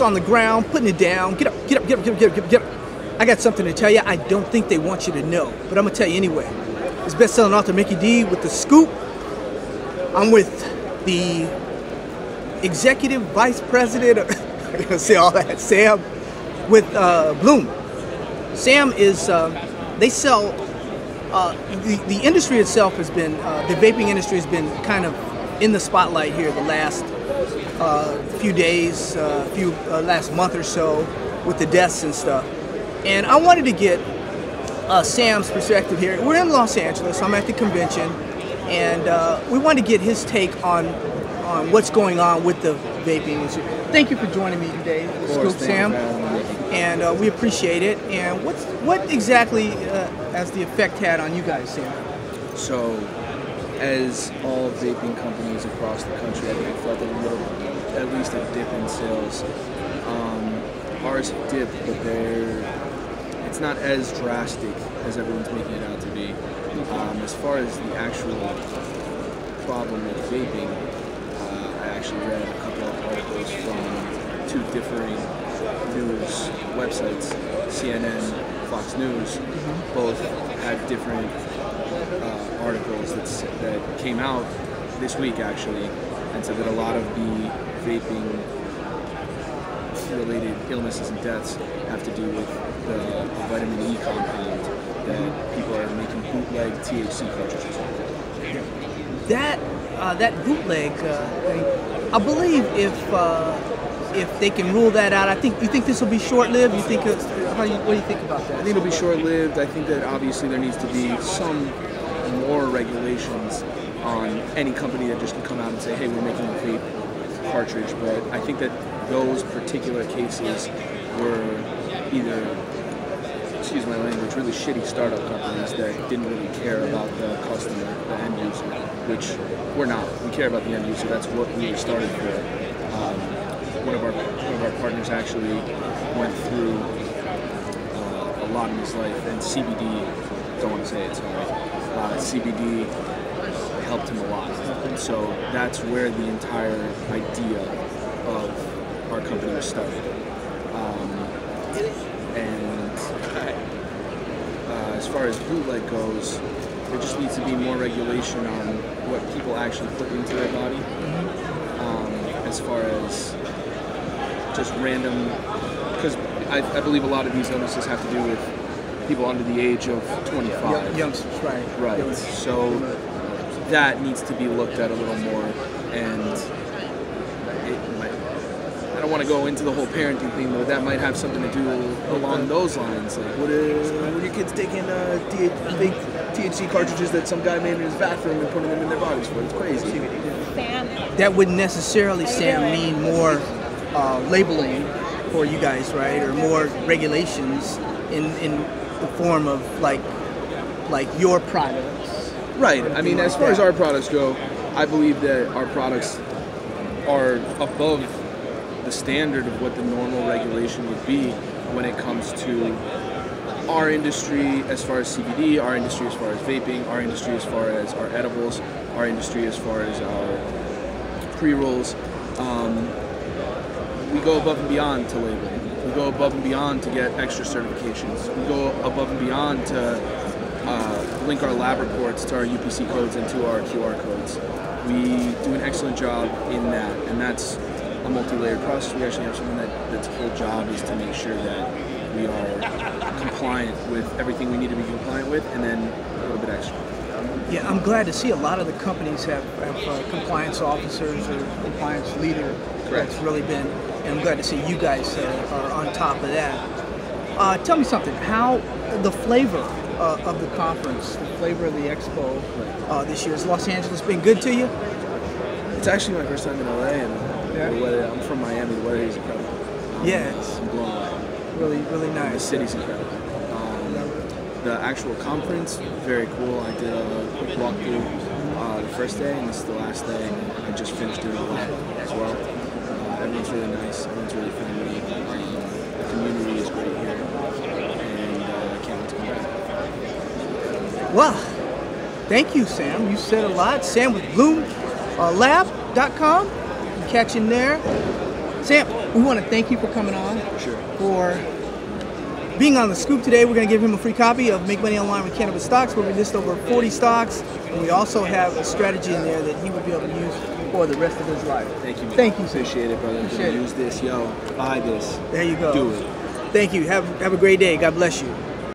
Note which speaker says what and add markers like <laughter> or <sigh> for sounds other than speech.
Speaker 1: on the ground, putting it down. Get up, get up, get up, get up, get up, get up, get up. I got something to tell you. I don't think they want you to know, but I'm gonna tell you anyway. It's best-selling author Mickey Dee with the scoop. I'm with the executive vice president. <laughs> I'm gonna say all that. Sam with uh, Bluum. Sam is. Uh, they sell. Uh, the the industry itself has been. Uh, the vaping industry has been kind of in the spotlight here the last uh, few days, uh, few uh, last month or so, with the deaths and stuff. And I wanted to get uh, Sam's perspective here. We're in Los Angeles. I'm at the convention, and uh, we wanted to get his take on on what's going on with the vaping industry. Thank you for joining me today, Scoop Sam, and uh, we appreciate it. And what's what exactly uh, has the effect had on you guys, Sam?
Speaker 2: So, as all vaping companies across the country, I think felt a little, at least a dip in sales. Um, ours dipped, but they're it's not as drastic as everyone's making it out to be. Um, as far as the actual problem with vaping, uh, I actually read a couple of articles from two differing news websites, CNN, Fox News, both had different uh, articles that, that came out this week actually, and said that a lot of the vaping related illnesses and deaths have to do with the vitamin E compound that people are making bootleg THC cartridges with.
Speaker 1: that uh, that bootleg, uh, I believe if uh, if they can rule that out, I think you think this will be short lived. You think how you, what do you think about that?
Speaker 2: I think it'll be short lived. I think that obviously there needs to be some more regulations on any company that just can come out and say, hey, we're making a vape cartridge. But I think that those particular cases were either, excuse my language, really shitty startup companies that didn't really care about the customer, the end user, which we're not. We care about the end user. That's what we were started for. Um, one of our one of our partners actually went through uh, a lot in his life, and CBD, don't want to say it, sorry, uh, CBD helped him a lot. So that's where the entire idea of our company was started. Um, and uh, as far as bootleg goes, there just needs to be more regulation on what people actually put into their body. Um, as far as just random, because I, I believe a lot of these illnesses have to do with people under the age of 25.
Speaker 1: Young, youngsters, right?
Speaker 2: Right. So that needs to be looked at a little more, and might. I don't want to go into the whole parenting thing, but that might have something to do along those lines. Like, what are your kids taking uh, THC cartridges that some guy made in his bathroom and putting them in their bodies for? It's crazy.
Speaker 1: that wouldn't necessarily, Sam, mean more uh, labeling for you guys, right? Or more regulations in, in the form of like like your products.
Speaker 2: Right. I mean, as far as our products go, I believe that our products are above the standard of what the normal regulation would be when it comes to our industry as far as CBD, our industry as far as vaping, our industry as far as our edibles, our industry as far as our pre-rolls. Um, we go above and beyond to label. We go above and beyond to get extra certifications. We go above and beyond to uh, link our lab reports to our UPC codes and to our QR codes. We do an excellent job in that, and that's a multi-layered process. We actually have someone that that's whole job is to make sure that we are compliant with everything we need to be compliant with, and then a little bit extra.
Speaker 1: Yeah, I'm glad to see a lot of the companies have, have uh, compliance officers or compliance leader.
Speaker 2: Correct.
Speaker 1: That's really been, and I'm glad to see you guys uh, are on top of that. Uh, tell me something. How the flavor uh, of the conference, the flavor of the expo uh, this year, has Los Angeles been good to you?
Speaker 2: It's actually my first time in LA, and
Speaker 1: Yeah.
Speaker 2: the weather, I'm from Miami. The weather is incredible. Um,
Speaker 1: Yeah, it's-
Speaker 2: I'm blown away.
Speaker 1: Really, really
Speaker 2: The city's incredible. Um, the actual conference, very cool. I did a quick walkthrough uh, the first day, and this is the last day. I just finished doing a lab as well. Uh, everyone's really nice. Everyone's really friendly. The community is great here, and uh, I can't wait to come back.
Speaker 1: Well, thank you, Sam. You said a lot. Sam with Bluum uh, Lab.com. You can catch him there. Sam, we want to thank you for coming on,
Speaker 2: Sure.
Speaker 1: for being on the scoop today. We're going to give him a free copy of Make Money Online with Cannabis Stocks, where we list over 40 stocks, and we also have a strategy in there that he would be able to use for the rest of his life.
Speaker 2: Thank you. man.
Speaker 1: Thank you.
Speaker 2: Appreciate it, brother.
Speaker 1: Appreciate it.
Speaker 2: Use this, yo. Buy this.
Speaker 1: There you go.
Speaker 2: Do it.
Speaker 1: Thank you. Have have a great day. God bless you.